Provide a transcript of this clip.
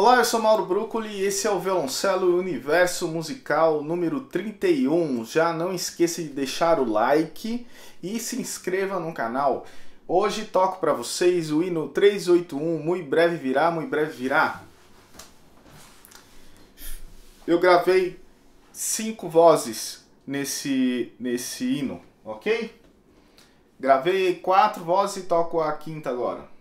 Olá, eu sou Mauro Brúcoli e esse é o Violoncelo Universo Musical número 31. Já não esqueça de deixar o like e se inscreva no canal. Hoje toco para vocês o hino 381, Muito Breve Virá, Muito Breve Virá. Eu gravei cinco vozes nesse, nesse hino, ok? Gravei quatro vozes e toco a quinta agora.